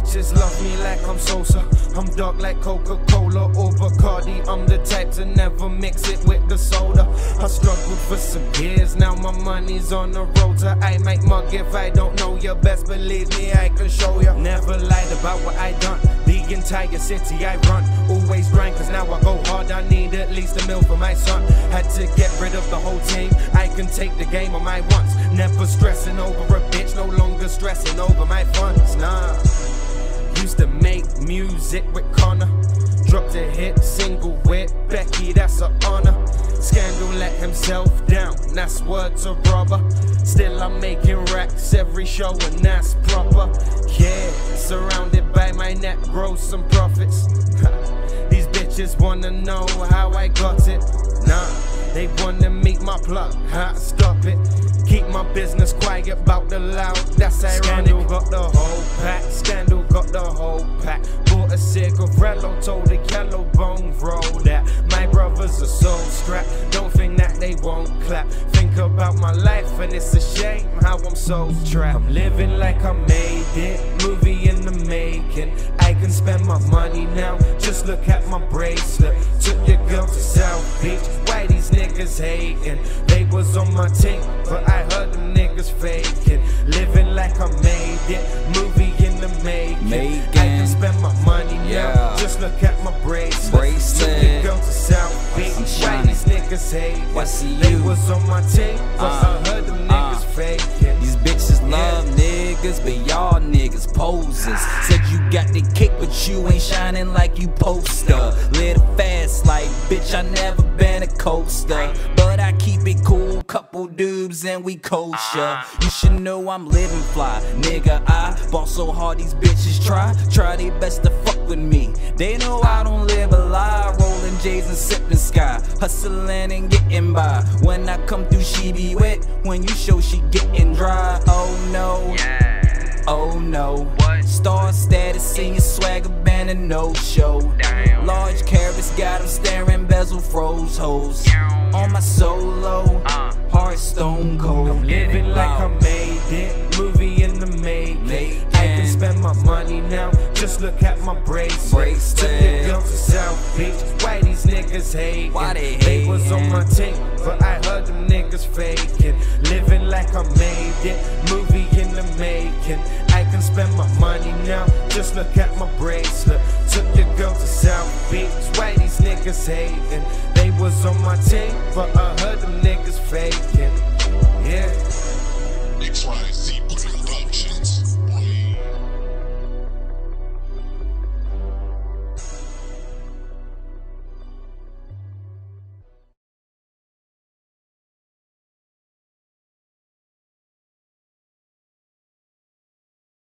like I'm Sosa. I'm dark like Coca-Cola or Bacardi. I'm the type to never mix it with the soda. I struggled for some years, now my money's on the road I make mug if I don't know you. Best believe me, I can show you. Never lied about what I done. The entire city I run. Always grind, cause now I go hard. I need at least a meal for my son. Had to get rid of the whole team. I can take the game on my wants. Never stressing over a bitch, no longer stressing over my funds. Nah. Used to make music with Connor. Dropped a hit single with Becky, that's an honor. Skandle let himself down, that's words of rubber. Still, I'm making racks every show, and that's proper. Yeah, surrounded by my net, grow some profits. These bitches wanna know how I got it. Nah, they wanna meet my plug. Ha, stop it. Keep my business quiet about the loud. Cigarello, told the yellow bone roll that. My brothers are so strapped. Don't think that they won't clap. Think about my life and it's a shame how I'm so trapped. I'm living like I made it. Movie in the making. I can spend my money now. Just look at my bracelet. Took your girl to South Beach. Why these niggas hating? They was on my team, but I heard them niggas faking. Living like I made it. Movie niggas hating? I see They you. was on my tape, but Uh, I heard them uh. niggas faking. These bitches love niggas, but y'all niggas poses. Said you got the kick, but you ain't shining like you poster. Live a fast life, bitch. I never been a coaster, but I keep it cool. Couple dudes and we kosher. You should know I'm living fly, nigga. I ball so hard these bitches try, try their best to fuck with me. They know I don't live a lie, rolling J's and sipping sky, hustling and getting by. When I come through, she be wet. When you show, she getting dry. Oh no. Oh no. What? Star status, senior swagger band and no show. Large carrots got 'em staring, bezel froze hoes. On my solo, heart stone cold. Living look at my bracelet. Took your girl to South Beach. Why these niggas hating? Why they They was on my team, but I heard them niggas faking. Living like I made it, movie in the making. I can spend my money now. Just look at my bracelet. Took your girl to South Beach. Why these niggas hating? They was on my team, but I heard